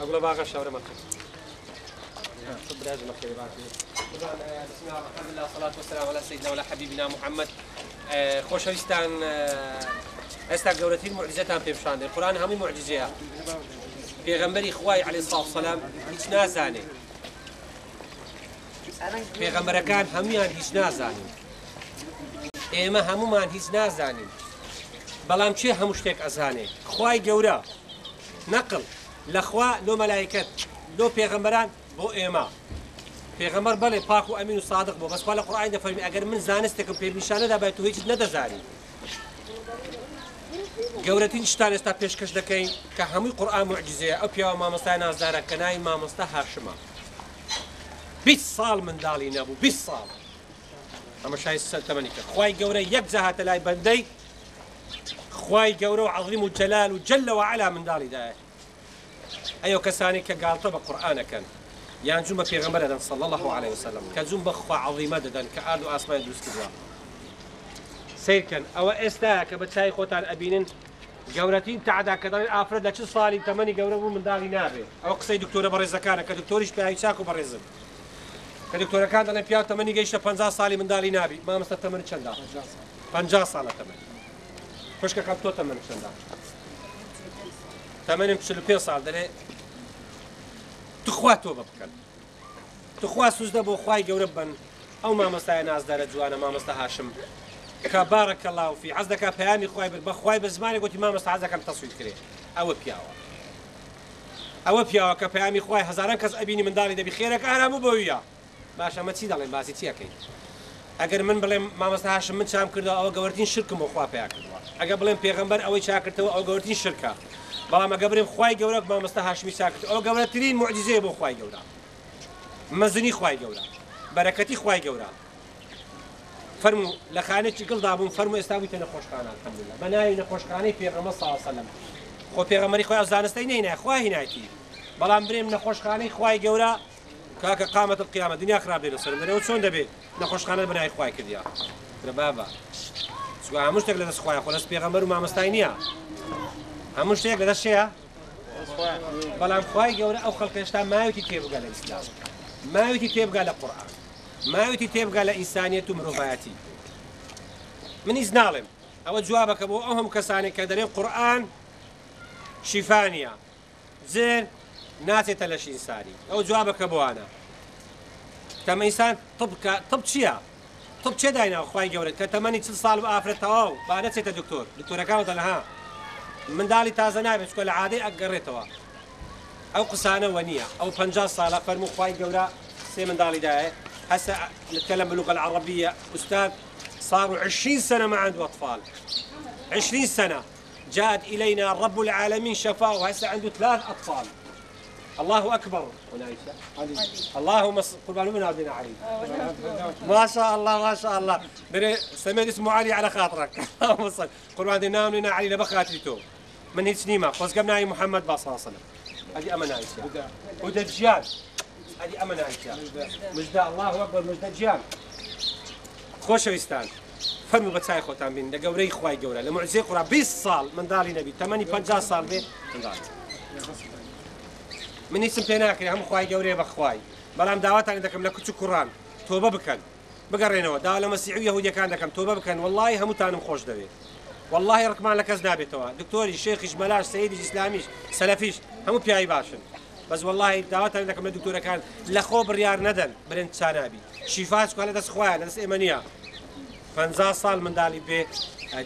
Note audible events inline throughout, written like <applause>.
أقول باغا شاورما ما صب لازم أخي بسم الله الرحمن الله والصلاة والسلام على سيدنا وعلى حبيبنا محمد خۆشەویستان ئێستا گەورەترین معجزەتان پێشاندێ قورآن هەمووی معجزەیە پێغەمبەری خوای علی ساڵ سەلام هیچ نازانێ پێغەمبەرەکان هەمویان هیچ نازانین. ئێمە هەمومان هیچ نازانین. بەڵام چێ هەموو شتێک ئەزانێ؟ خی گەورە. نەقل. لەخوا لۆ مەلایکت لۆ پێغەمبەران بۆ ئێمە. پێغەمبەر بڵێ پاک و ئەمین و صادق بۆ بەسخوا لە قڕای دەفەرمی ئەگەر من زانستێکم پێنیشانەدا بێت و هیچ نەدەزانی. گەورەترین شتان ئێستا پێشکەش دەکەین کە هەمووی قورآن معجزەیە ئەو پیاوە مامۆستای نازدارە کە ناوی مامۆستا هاشمە. 20 ساڵ منداڵی نەبوو 20 ساڵ. ئەمە شای تەمەنی کرد. خی گەورە یەک جاهاتە لای بەندەی خی گەورە و عظیم و جەلال و جلەوە علا منداڵیدایە ئەو کەسانی کە گاڵتە بە قورآانەکەن یان جوم بە پێغمبەر دەن صل الله عليه وسلم کە زوم بەخوا عظیمە دەدەن کە ئاد و ئاسمای دروست کردووە. سیرکەن ئەوە ئێستا کە بە چای خۆتان ئەبینن گەورەترین تعدا کە دەڵێن ئافرەت لە چ ساڵی تەمەنی گەورە بوو منداڵی نابێ. ئەو قسەی دکتۆرە بەڕێزەکانە کە دکتۆریش پیاوی چاک و بەڕێزم کە دکتۆرەکان دەڵێن پیا تەمەنی گەیشتە 50 ساڵی منداڵی نابی مامەستە تەمەن چەنددا 50 ساڵە تەمەن خوشکەکان تۆ تەمەن چەنددا تەمەنم 45 ساڵ دەرێ تخوا تۆ بە بکەن تخوا سوزدە بۆ خی گەورە بن ئەو مامەستای نازدارە جوانە مامۆستا هاشم کە بارەکە لاوفی حەز دەکا پەیامی خی بە خی بە زمانی گوتی مامەستا حەزەکەم تەسویت کرێ ئەوە پیاوە ئەوە پیاوە کە پەیامی خی هزاران کەس ئەبینی منداڵی دەبی خێرەکە ئارامو بۆویە باش ئەمە چی دەڵێن؟ باسی چیەکەین ئەگەر من بڵێم مامەستا هاشم من چام کردو ئەوە گەورتین شرکم بۆ خوا پیا کردووە. ئەگە بڵێم پێغمبەر ئەوەی چاکردەوە ئەو گەورتین شرکە. بەڵام ئەگە برێم خی گەورە مامەستا هاشمی چاکرد ئەو گەورەترین معجززەیە بۆ خی گەورە. مەزنی خی گەورە بەرەکەتی خی گەورە. فەرمو لە خانێکی گڵدا بووم فەرمو ئێستاویتە نەخۆشخانە بە ناوی نەخۆشخانەی پێغەمە ساڵسەلم خۆ پێغەمەری خۆی زانستەی نینە خوا هینایەتی بەڵام برێم نەخۆشخانەی خی گەورە کاکە قامەت قیامە دنیا خراپ لێ سەر دەرەوە چۆن دەبێت نەخۆشخانە بنای خی کردیا. لە بابا. هەموو شتێک لە دەست خخوای خۆ لەس پێغەمەر و مامەستای نییە. هەموو شتێک لە دەستشەیە بەڵام خی گەورە ئەو خەڵکەشتا ماوەتی تێبگە لە ئیسلام. ماوەتی تێبگا لە قورآن. ماوەتی تێبگا لە ئینسانیت و مرۆڤایەتی. منیز ناڵێم. ئەوە جوابەکە بۆ ئەو هەم کەسانێک کە دەرێ قورآن شیفانە زێر ناچێتە لە شینسانی ئەو جوابەکە بۆوانە تەمەئیسان طب چییە؟ طب چێ داینەوە خی گەورێت کە تەمەنی چ ساڵ ئافرێتەوە و با نەچێتە دکتۆر دکتۆرەکانتە لەها منداڵی تازە نابێت لە عادەی ئەگەڕێتەوە قسانە وە نییە ئەو پ ساڵە خی گەورە سێ منداڵی دایە هسه نتكلم باللغة العربية. أستاذ صاروا عشرين سنة ما عنده أطفال. عشرين سنة. جاءت إلينا رب العالمين شفاه وهسه عنده ثلاث أطفال. الله أكبر. اللهم قربان من عبدنا علي. ما شاء الله ما شاء الله. سميت اسمه علي على خاطرك. <laughs> اللهم صل. قربان دينا لنا علي لبخاتيتو من هيك سنيمة خص قبنا محمد صلى الله عليه وسلم. هذه أمانة عيسى ودجال هذه أمانة عيسى مجد الله أكبر مجد جيان خۆشەویستان فەرمو بە چای خۆتان بین لە گەورەی خی گەورە لە معزیێ قڕا 20 ساڵ منداڵی نەبی تەمەنی 50 ساڵ بێ منداڵ من هیچم پێ ناکرێ هەم خی گەورەیە بەخوای بەڵام داواتان دەکەم لە کچ کوڕان. تۆبە بکەن. بگەڕێنەوە. دا لە مەسیعی یهودیەکان دەکەم. تۆبە بکەن. واللهی هەمووتانم خۆش دەوێت. واللهی ڕکمان لە کەس نابێتەوە. دکتۆری شێخیش مەلاش سەیدی ئیسلامیش سەلەفیش هەموو پیاوی باشن. بەس واللهی داواتان دەکەم لە دکتۆرەکان لە خۆ بڕیار نەدەن. برن چانابی شیفاش لە دەست خۆیان لە دەست ئێمە نییە. 50 ساڵ منداڵی بێ.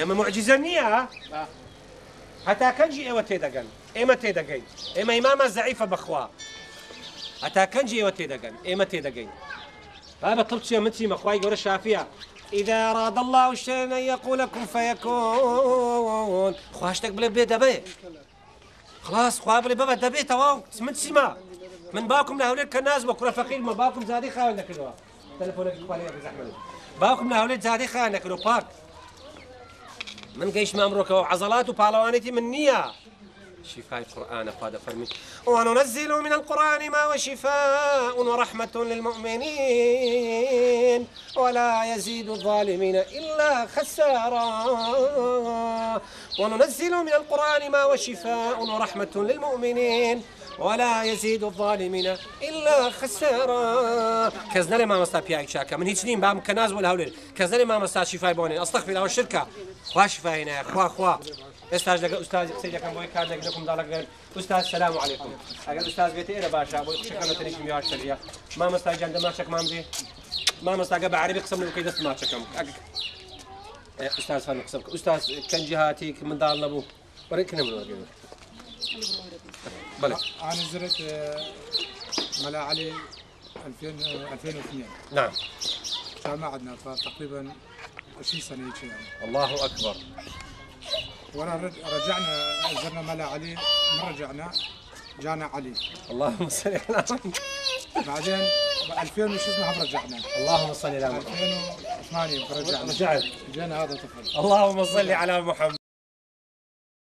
ئەمە معجززە نییە. هەتا کەنجی ئێوە تێدەگەن ئێمە تێدەگەین ئێمە ئیمامە زعیفە بخوا. هەتا کەنجی ئێوە تێدەگەن ئێمە تێدەگەین با بە تڵ چیە مچی مەخوای گەورە شافە إذا أراد الله شيئا أن يقول كن فيكون. خواشتك بلا بيت دبي. خلاص خواه بلا بابا دبي تواو. من سما من باكم لهوليك كناز بكرة فقير ما باكم زادي خاوي نكدوا تلفونك خوالي أبو زحمة باكم لهوليك زادي خاوي نكدوا باك من قيش ما أمرك؟ وعضلات وبالوانتي من نية. شفاء القرآن قاد فرمي. وننزل من القرآن ما هو شفاء ورحمة للمؤمنين ولا يزيد الظالمين إلا خسارا. وننزل من القرآن ما هو شفاء ورحمة للمؤمنين ولا يزيد الظالمين إلا خسارا. كزنا ما مستا بياك شاكا من هيتنين بام كناز ولا هولين كزنا ما مستا شفاء بونين أستغفر الله والشركة خوا شفاء هنا خوا خوا. أستاذ لك أستاذ قسەی دەکەم بۆی کار دەگرکم داڵک أستاذ سلام عليكم ئەگەر أستاذ بێت ئێرە باشە بۆی قشەکەمە تەنیشم یا شەریە مامەستا گیان دەماچەکمان بێ مامەستاگە بە عربی قسم لەکەی دەست ماچەکەم أستاذ فەرمی قسم أستاذ کەنجی هاتی منداڵ نەبوو بەڕێ کنە من وەرگێ بلى أنا زرت آه، ملا علي 2000 آه، 2002 نعم. كان ما عندنا فتقريبا 20 سنه هيك يعني الله اكبر ورا رج- رجعنا زرنا ملا علي من رجعنا جانا علي. اللهم صل على محمد. بعدين ب 2000 وش اسمه؟ رجعنا. اللهم صل على محمد. 2008 رجعنا رجعت. جانا هذا طفل اللهم صل على محمد.